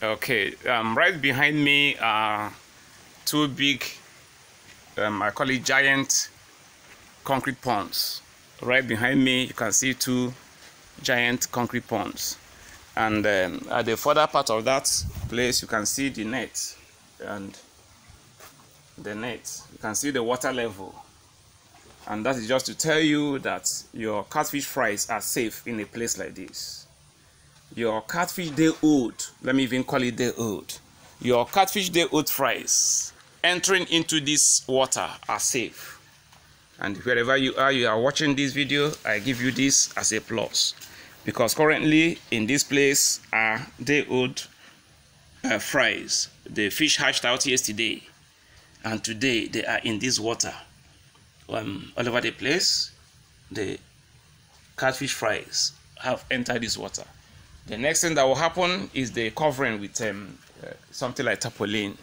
Okay, um, right behind me are two big, um, I call it giant concrete ponds. Right behind me, you can see two giant concrete ponds. And um, at the further part of that place, you can see the net and the net. You can see the water level. And that is just to tell you that your catfish fries are safe in a place like this your catfish day old. Let me even call it day old. Your catfish day old fries entering into this water are safe. And wherever you are you are watching this video i give you this as a plus. Because currently in this place are day old uh, fries. The fish hatched out yesterday. And today they are in this water. Um, all over the place the catfish fries have entered this water the next thing that will happen is the covering with um, uh, something like tarpaulin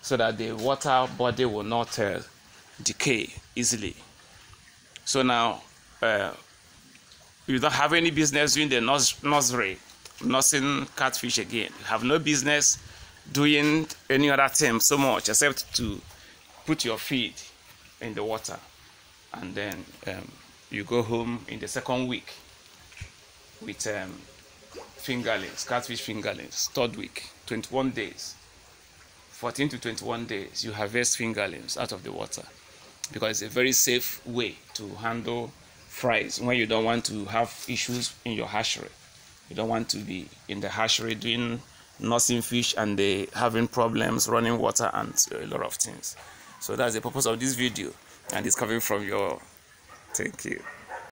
so that the water body will not uh, decay easily. So now uh, you don't have any business doing the nursery, nursing catfish again. You have no business doing any other thing so much except to put your feed in the water and then um, you go home in the second week with um, fingerlings, catfish fingerlings, third week, 21 days. 14 to 21 days, you harvest fingerlings out of the water because it's a very safe way to handle fries when you don't want to have issues in your hatchery. You don't want to be in the hatchery doing nursing fish and they having problems running water and a lot of things. So that's the purpose of this video and it's coming from your thank you.